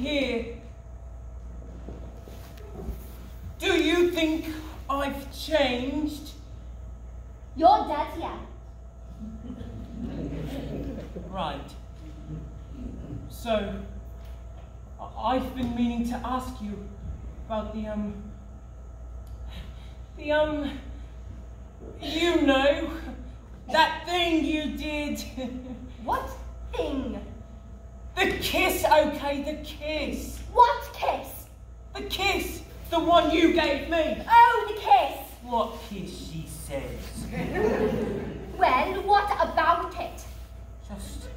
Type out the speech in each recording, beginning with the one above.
here. Do you think I've changed? You're yeah. Right. So, I've been meaning to ask you about the, um, the, um, you know, that thing you did. What thing? The kiss, okay, the kiss. What kiss? The kiss, the one you gave me. Oh, the kiss. What kiss, she says. Well, what about it? Just,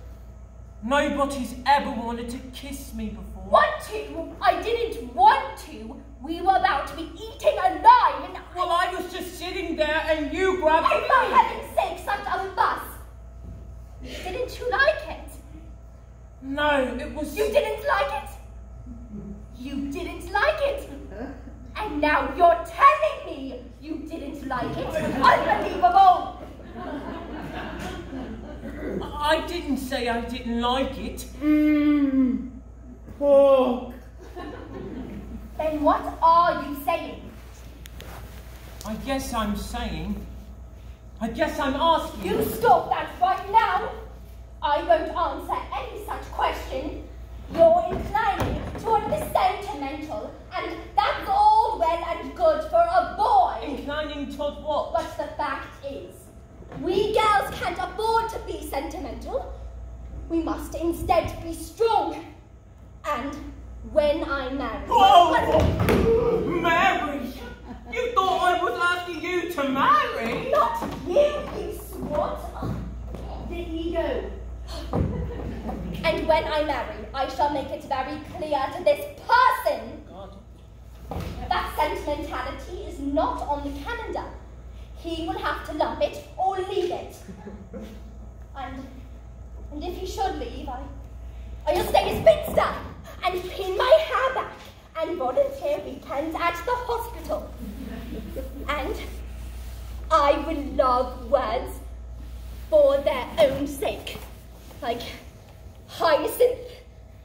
nobody's ever wanted to kiss me before. Want to? I didn't want to. We were about to be eating alive and Well, I was just sitting there and you grabbed Oh, me. for heaven's sake, such a fuss. Didn't you like it? No, it was. You didn't like it? You didn't like it? And now you're telling me you didn't like it? Unbelievable! I didn't say I didn't like it. Mmm. Oh. Then what are you saying? I guess I'm saying. I guess I'm asking. You stop that right now! I won't answer any such question. You're inclining toward the sentimental, and that's all well and good for a boy. Inclining toward what? But the fact is, we girls can't afford to be sentimental. We must instead be strong. And when I marry, Oh, Mary! You thought I was asking you to marry? not you, you swat. The ego. And when I marry, I shall make it very clear to this person God. that sentimentality is not on the calendar. He will have to love it or leave it. And, and if he should leave, I, I will stay a spinster and pin my hair back and volunteer weekends at the hospital. And I will love words for their own sake, like hyacinth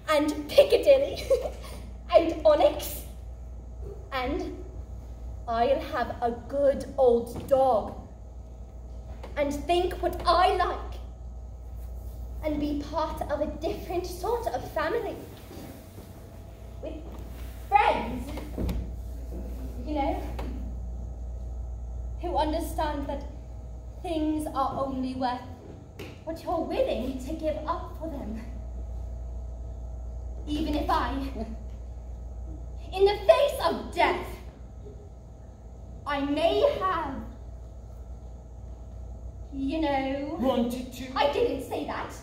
and Piccadilly and onyx. And I'll have a good old dog and think what I like and be part of a different sort of family with friends, you know, who understand that things are only worth what you're willing to give up for them. Even if I, in the face of death, I may have, you know, Wanted to. I didn't say that.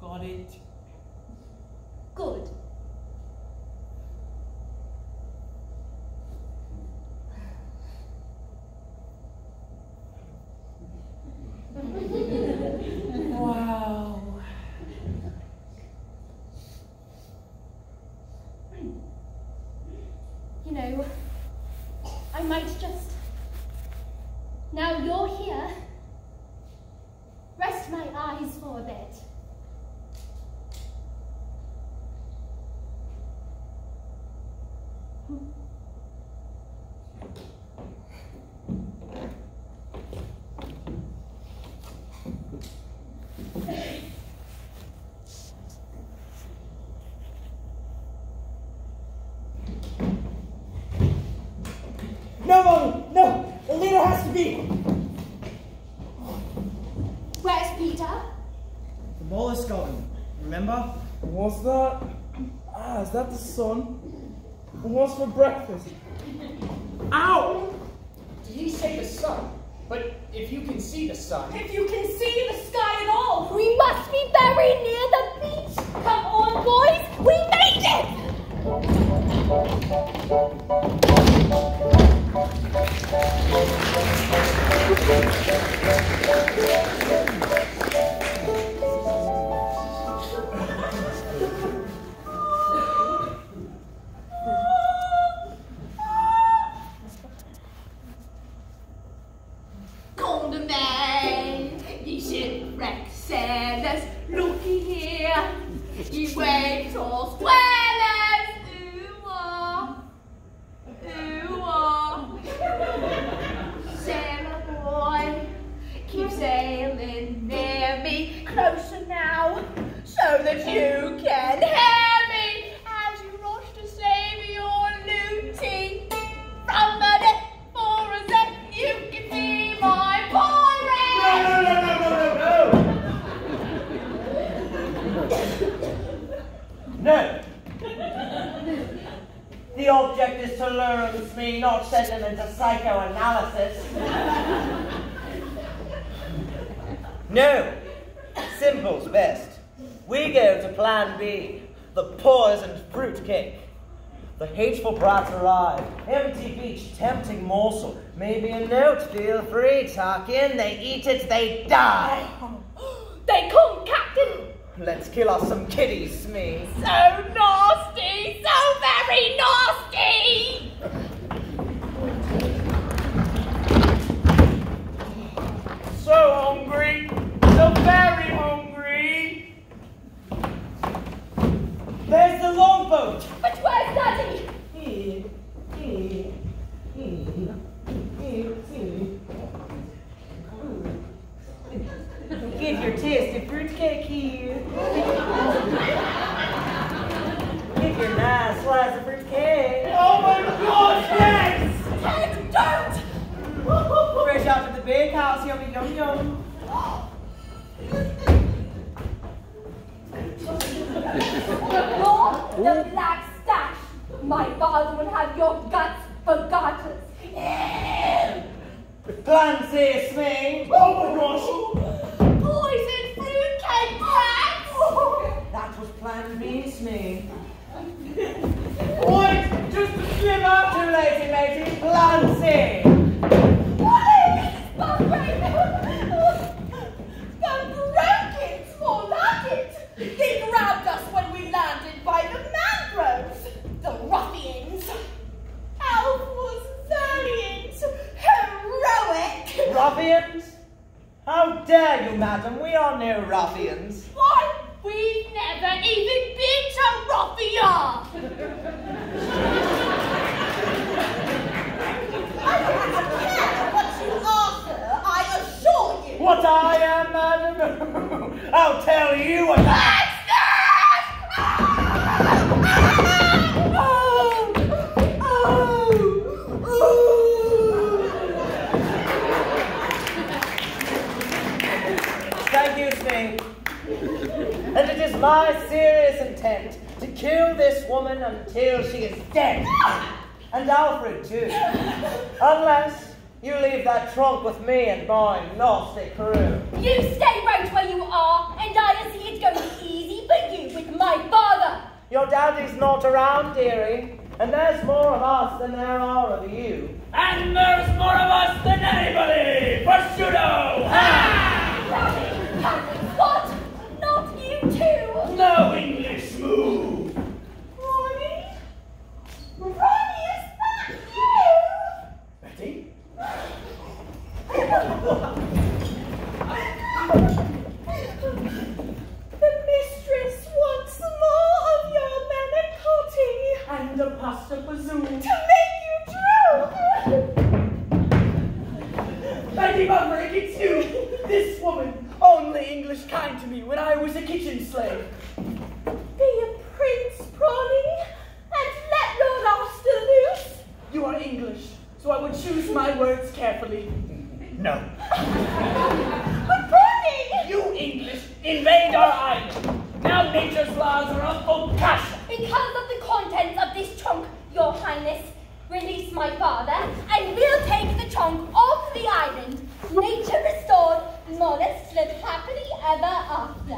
Got it. Good. Wow. You know, I might just. Now you're here. Rest my eyes for a bit. No, Mommy, no! The leader has to be! Where's Peter? The ball is gone. Remember? What's that? Ah, is that the sun? What's for breakfast? Ow! Did he say the sun? But if you can see the sun, If you sailors, looky here. Ye all dwellers, is me, not send into psychoanalysis. no! Simple's best. We go to plan B, the poisoned fruitcake. The hateful brats arrive. Empty beach, tempting morsel. Maybe a note, feel free. Tuck in, they eat it, they die. They come, Captain. Let's kill us some kiddies, Smee. So nasty, so very nasty. So hungry, so very hungry. There's the longboat. But where's Daddy? Here. Give your tasty fruitcake here. Give your nice slice of fruitcake. Oh my gosh, yes! Ted, don't! Fresh out of the bakehouse, yummy yum yum. You're the Black Stache. My father will have your guts for garters. Plan C, Oh my gosh! Poison fruitcake brats. That was B, Wait, just a sliver! Too late, matey. Plan C. The Brokins, more like it. They grabbed us when we landed by the mangroves. The ruffians. Alf was valiant, heroic. Ruffians? How dare you, madam? We are no ruffians. Why, we've never even been to Ruffia. I don't care what you are, sir, I assure you. What I am, madam? I'll tell you what I Thank you, And it is my serious intent to kill this woman until she is dead. And Alfred, too. Unless you leave that trunk with me and my nasty crew. You stay right where you are, and I see it going easy for you with my father. Your daddy's not around, dearie. And there's more of us than there are of you. And there's more of us than anybody! Prosciutto! Ha! Ah! What? Not you too? No English move! Ronnie? Ronnie, is that you? Betty? The mistress wants more of your manicotti And a pasta bazoon. to make you drunk. Betty Maverick, it's you! This woman, only English kind to me when I was a kitchen slave. Be a prince, Bronny, and let Lord Aster loose. You are English, so I would choose my words carefully. No. But Bronny! You English invade our island! Now nature's laws are up for cash! Because of the contents of this trunk, your highness, release my father, and we'll take the trunk off the island. Nature restored, Mollusks live happily ever after.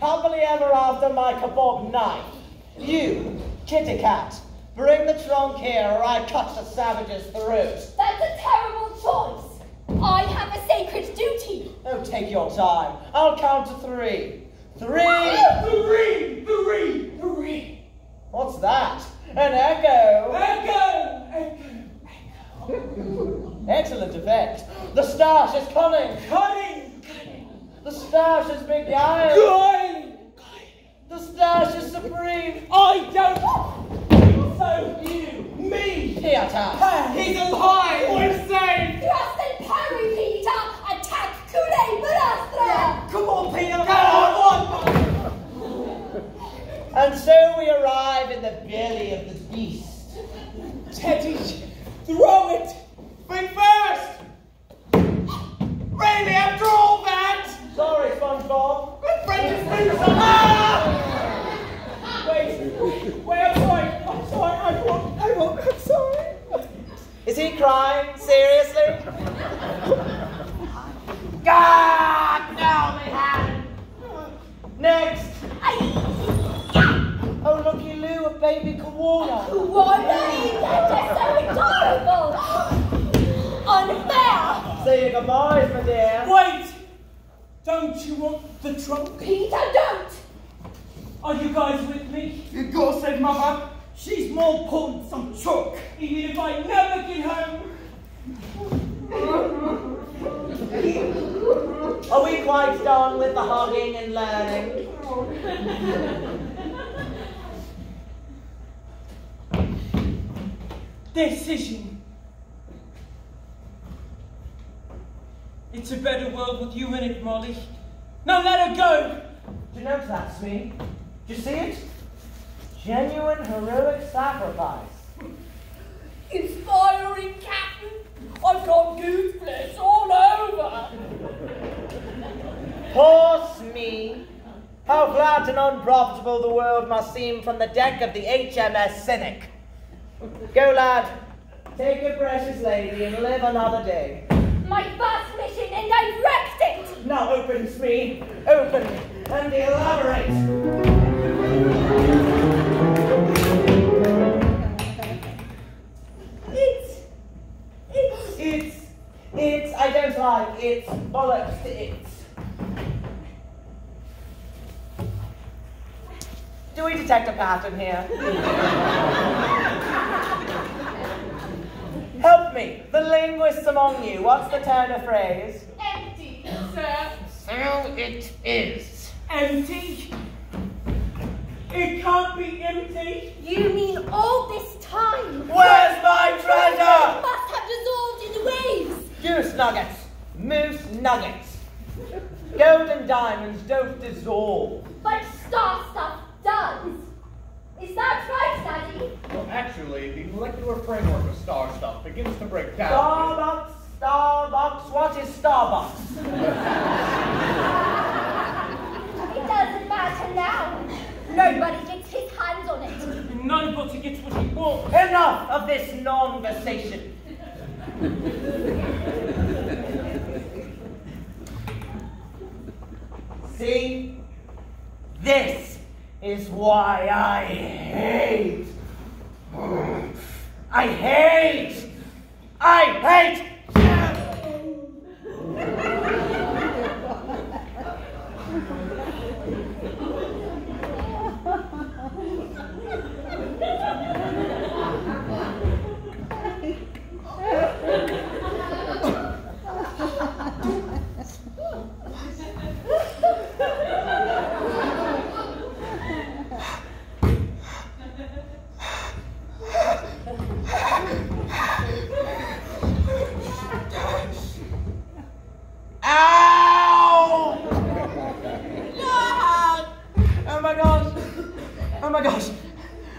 Happily ever after my kebab knife. You, kitty cat, bring the trunk here or I cut the savage's throat. That's a terrible choice. I have a sacred duty. Oh, take your time. I'll count to three. Three! Oh, three! Three! Three! What's that? An echo! echo! Echo! Echo! Excellent effect. The Stache is cunning. Cunning! The Stache is beguiled. Guile! The Stache is supreme. I don't! So you, me! Theater. He's alive! We're saved! Thrust and parry, Peter! Attack Kule Balastra! Come on, Peter! Come on! And so we arrive in the belly of the beast. Teddy, throw it! Think first! Really, after all that? Sorry, SpongeBob. Good friend is me, Ah! Wait, wait, I'm sorry, I'm sorry, I won't, I won't, I'm sorry. Is he crying? Seriously? God, no, they haven't. Next. Oh, looky Lou, a baby koala. Why they? They're so adorable! Unfair! Say your goodbyes, my dear. Wait! Don't you want the trunk? Peter, don't! Are you guys with me? You go said mother. She's more important than some chook. Even if I never get home. Are we quite done with the hugging and learning? Decision. It's a better world with you in it, Molly. Now let her go! Do you know that, Smee? Do you see it? Genuine heroic sacrifice. Inspiring, Captain. I've got goosebumps all over. Poor Smee. How flat and unprofitable the world must seem from the deck of the HMS Cynic. Go, lad. Take your precious lady and live another day. My first mission and I've wrecked it! Now open, Smee. Open and elaborate. It's... it's... It's, it's, I don't like, it's bollocks to it's. Do we detect a pattern here? Help me, the linguists among you, what's the turn of phrase? Empty, sir. So it is. Empty? It can't be empty. You mean all this time? Where's my treasure? Must have dissolved in the waves! Goose nuggets, moose nuggets. Gold and diamonds don't dissolve. But star stuff does! Is that right, Daddy? Well, actually, the molecular framework of star stuff begins to break down. Starbucks, Starbucks, what is Starbucks? It doesn't matter now. Nobody gets his hands on it. Nobody gets what he wants. Enough of this non-versation. See? Is why I hate. I hate. I hate. Ow! Ah! Oh my gosh! Oh my gosh!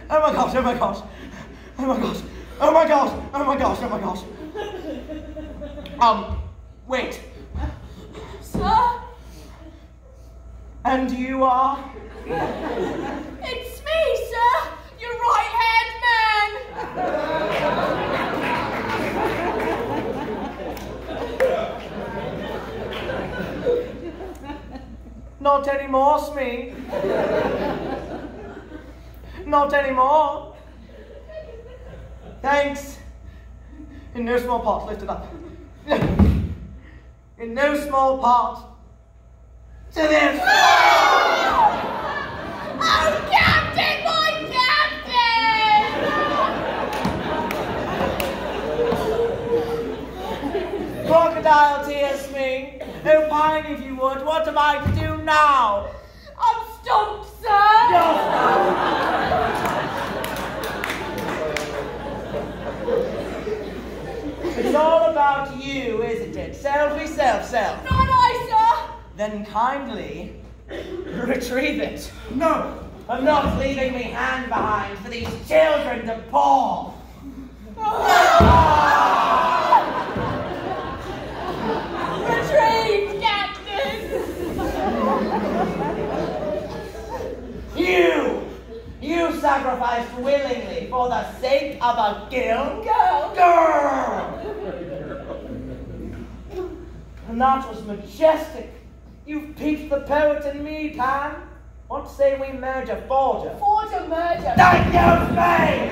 Oh my gosh! Oh my gosh! Oh my gosh! Oh my gosh! Oh my gosh! Oh my gosh! Um, wait. Sir, And you are? it's me, sir. Your right-hand man. Not anymore, Smee. Not anymore. Thanks. In no small part, lift it up. In no small part to this. Oh, Captain, my Captain! Crocodile tears me. Opine if you would. What am I to do now? I'm stumped, sir. It's all about you, isn't it? Selfie, self, self. Not I, sir. Then kindly retrieve it. No! I'm not leaving me hand behind for these children to paw. Sacrificed willingly for the sake of a girl? Girl. Girl! And that was majestic. You've piqued the poet in me, Pan. What say we merge a forger? Forge a murder. Thank you, Spain!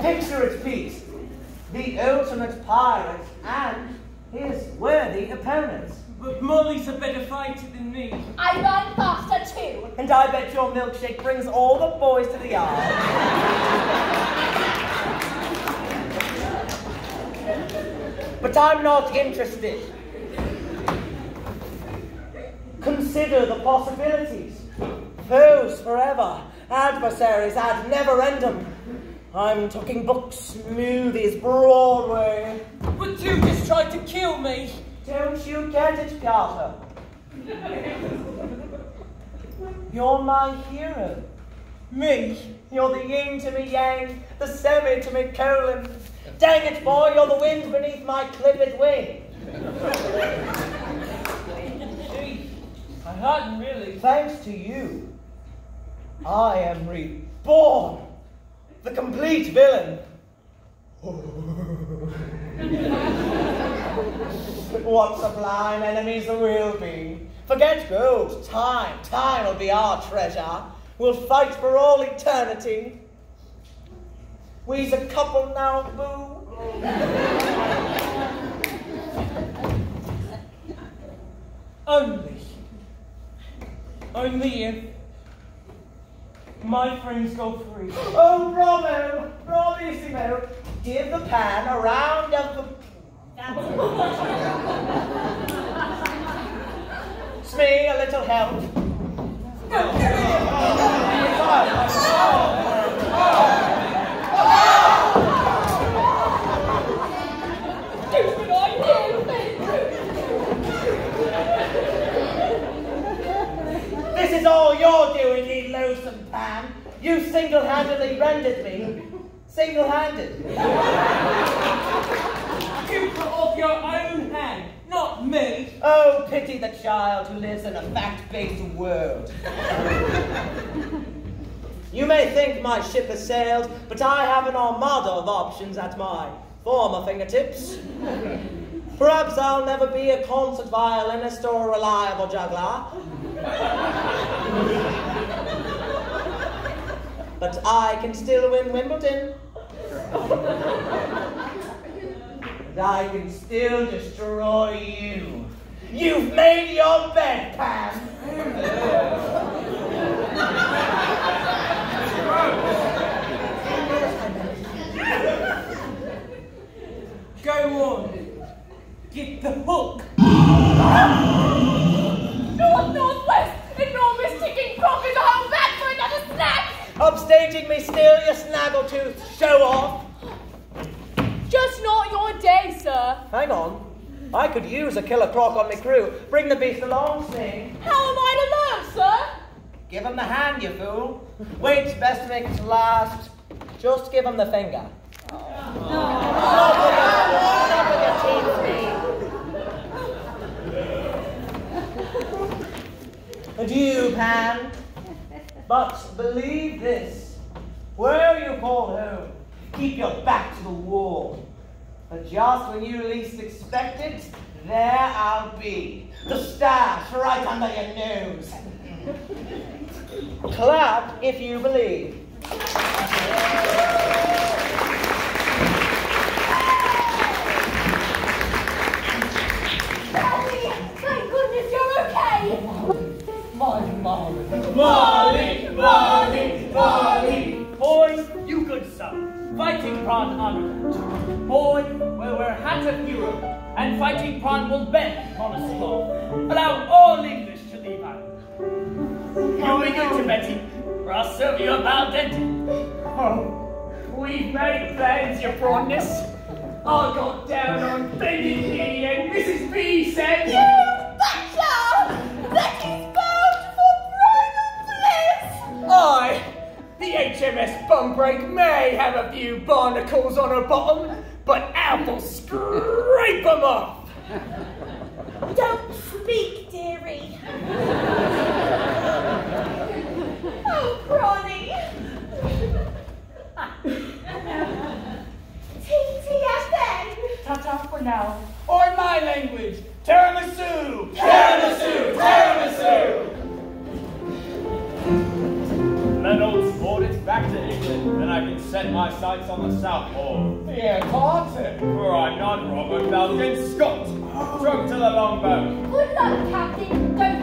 Picture its piece. The ultimate pirate and his worthy opponents. But Molly's a better fighter than me. I run faster too. And I bet your milkshake brings all the boys to the yard. but I'm not interested. Consider the possibilities. Foes forever, adversaries ad neverendum. I'm talking books, movies, Broadway. But you just tried to kill me. Don't you get it, Carter? You're my hero. Me, you're the yin to me yang, the semi to me colon. Dang it, boy, you're the wind beneath my clipped wing. Gee, I hadn't really. Thanks to you, I am reborn, the complete villain. what sublime enemies there will be. Forget gold, time, time will be our treasure. We'll fight for all eternity. We's a couple now, boo. Only. Only if my friends go free. Oh, Bravo, bravissimo. Give the pan a round of Smee, a little help. This is all you're doing, you loathsome pan. You single-handedly rendered me. Single-handed. You put off your own hand, not me. Oh, pity the child who lives in a fact-based world. you may think my ship has sailed, but I have an armada of options at my former fingertips. Perhaps I'll never be a concert violinist or a reliable juggler. but I can still win Wimbledon. And I can still destroy you. You've made your bed, Pan. Go on. Get the hook. North, northwest, enormous ticking crocodile back for another snack. Upstaging me still, you snaggletooth show off. Just not your day, sir. Hang on. I could use a killer croc on my crew. Bring the beast along, Sing. How am I to learn, sir? Give him the hand, you fool. Wait, best to make it last. Just give him the finger. With your- not with your teeth. Adieu, Pan. But believe this, where you call home, keep your back to the wall. But just when you least expect it, there I'll be. The Stache right under your nose. Clap if you believe. Daddy, thank goodness you're okay. My Molly. Molly, Molly, Molly. Fighting Prawn Underwood. Boy will wear hat of hero, and Fighting Prawn will bend on a slope. Allow all English to leave out. You'll be good to Betty, or I'll serve you a al dente. Oh, we've made plans, your prawnness. I got down on bended knee, and Mrs. B said... You betcha! Betty's bound for bridal bliss! Aye, the HMS Bumbreak may have a few barnacles on her bottom, but Al will scrape them off. Don't speak, dearie. oh, Bronny. TTFN. Ta-ta for now. Or in my language, tiramisu! Tiramisu! Tiramisu! Let old Sportage back to England, then I can set my sights on the South Pole. The Antarctic. For I'm not Robert Falcon Scott. Drunk to the longboat. Good luck, Captain. Don't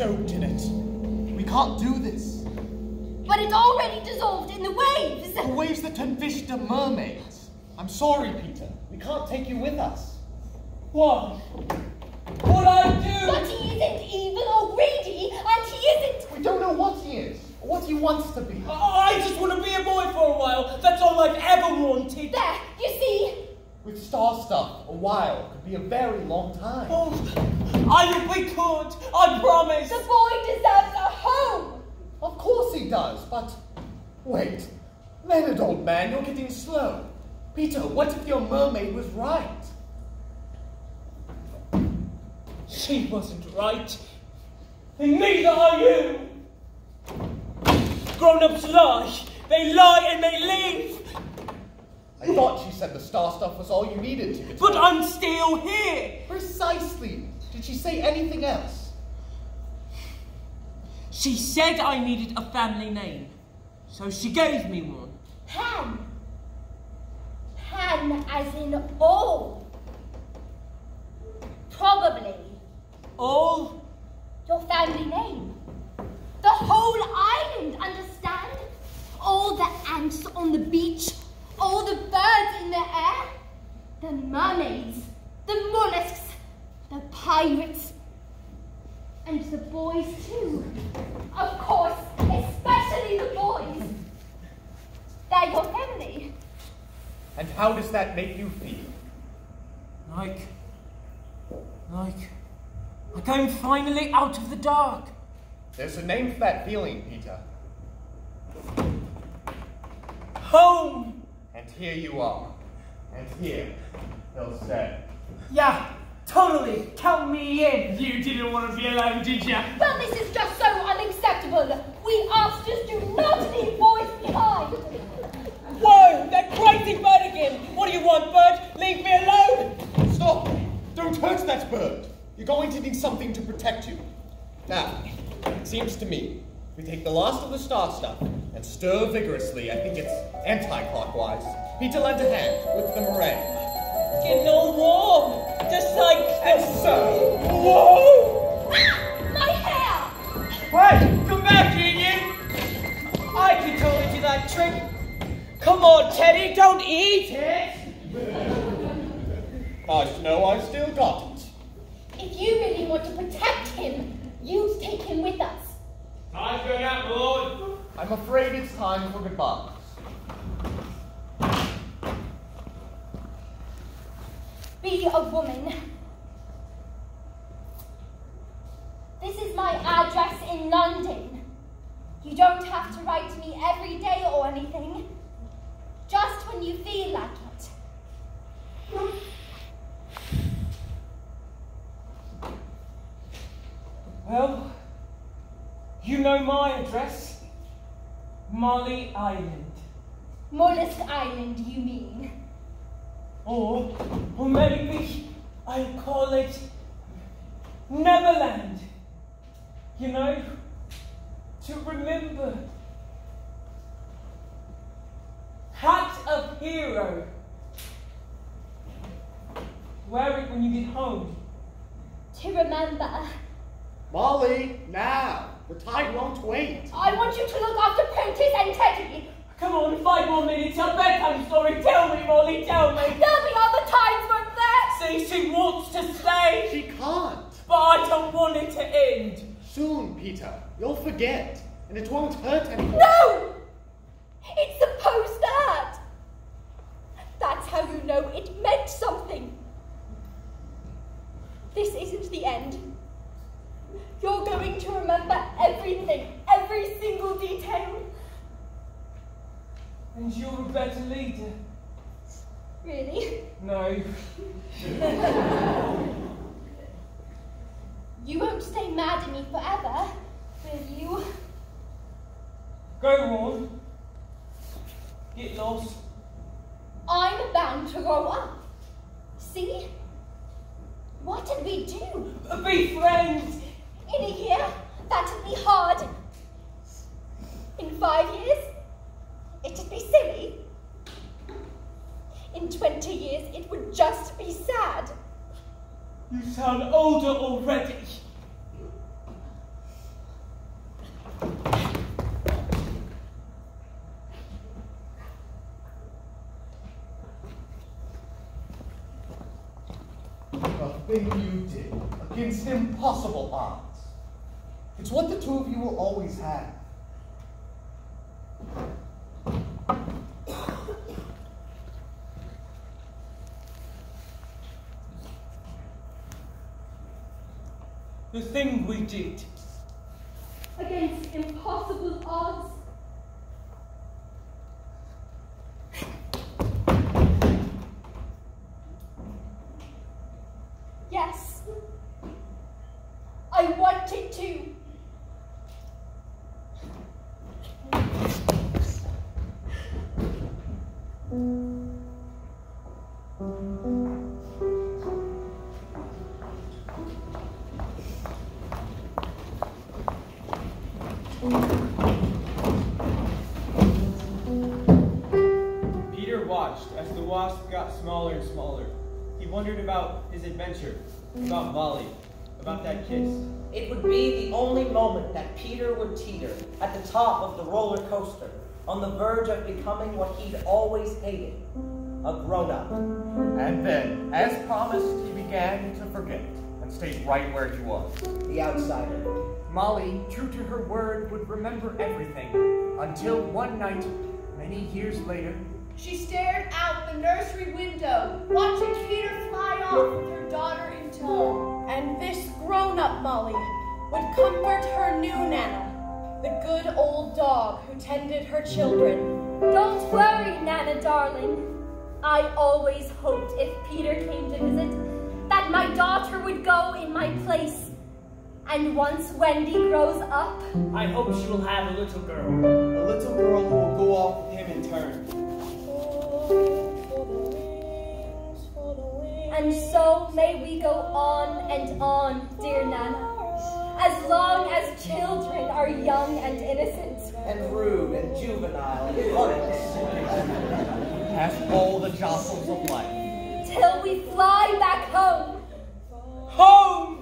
soaked in it. We can't do this. But it's already dissolved in the waves. The waves that turn fish to mermaids. I'm sorry, Peter. We can't take you with us. What? What I do? But he isn't evil or greedy, and he isn't. We don't know what he is, or what he wants to be. I just want to be a boy for a while. That's all I've ever wanted. There, you see. With star stuff, a while could be a very long time. Oh, I think we could. I promise. The boy deserves a home. Of course he does, but wait. Leonard, old man, you're getting slow. Peter, what if your mermaid was right? She wasn't right. And neither are you. Grown-ups lie. They lie and they leave. I thought she said the star stuff was all you needed to But I'm still here. Precisely. Did she say anything else? She said I needed a family name. So she gave me one. Pan. Pan as in all. Probably All your family name. The whole island, understand? All the ants on the beach, all the birds in the air, the mermaids, the mollusks, the pirates, and the boys too. Of course, especially the boys. They're your family. And how does that make you feel? like, like, like I'm finally out of the dark. There's a name for that feeling, Peter. Home. And here you are. And here they'll stay. Yeah, totally. Count me in. You didn't want to be alone, did you? Well, this is just so unacceptable. We Asters do not leave boys behind. Whoa, that crazy bird again. What do you want, bird? Leave me alone. Stop! Don't hurt that bird! You're going to need something to protect you. Now, it seems to me, we take the last of the star stuff and stir vigorously, I think it's anti-clockwise. Peter lent a hand with the meringue. It's getting all warm. Just like And so, Whoa! Ah, my hair! Hey, come back here, you! I can totally do that trick. Come on, Teddy, don't eat it. I know I've still got it. If you really want to protect him, you'd take him with us. Time's going out, my lord. I'm afraid it's time for goodbyes. Be a woman. This is my address in London. You don't have to write to me every day or anything. Just when you feel like it. Well, you know my address. Molly Island. Mollusk Island, you mean? Or, or maybe I'll call it Neverland. You know, to remember. Hat of Hero. Wear it when you get home. To remember. Molly, now! The tide won't wait. I want you to look after Prentiss and Teddy. Come on, five more minutes. Your bedtime story. Tell me, Molly, tell me. There'll be other times, won't there? See, she wants to stay, She can't. but I don't want it to end. Soon, Peter. You'll forget. And it won't hurt anymore. No! It's supposed to hurt. That's how you know it meant something. This isn't the end. You're going to remember everything, every single detail. And you're a better leader. Really? No. You won't stay mad at me forever, will you? Go on. Get lost. I'm bound to grow up. See? What did we do? Be friends. In a year, that'd be hard. In five years, it'd be silly. In 20 years, it would just be sad. You sound older already. The thing you did against impossible odds. It's what the two of you will always have. The thing we did. Peter watched as the wasp got smaller and smaller. He wondered about his adventure, about Molly, about that kiss. It would be the only moment that Peter would teeter at the top of the roller coaster, on the verge of becoming what he'd always hated a grown up. And then, as promised, he began to forget and stayed right where he was. The outsider. Molly, true to her word, would remember everything until one night, many years later, She stared out the nursery window, watching Peter fly off with her daughter in tow. And this grown-up Molly would comfort her new Nana, the good old dog who tended her children. Don't worry, Nana darling. I always hoped if Peter came to visit that my daughter would go in my place. And once Wendy grows up, I hope she will have a little girl. A little girl who will go off with him in turn. and so may we go on and on, dear Nana. As long as children are young and innocent. And rude and juvenile and heartless. Past all the jostles of life. Till we fly back home. Home!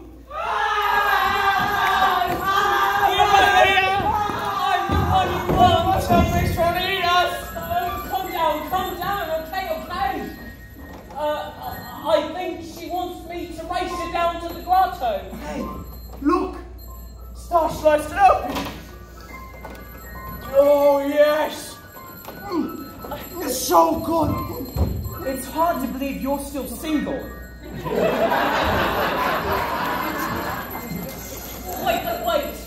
Down to the grotto. Hey, look! Star sliced it open! Oh, yes! Mm. It's so good! It's hard to believe you're still single. wait, wait!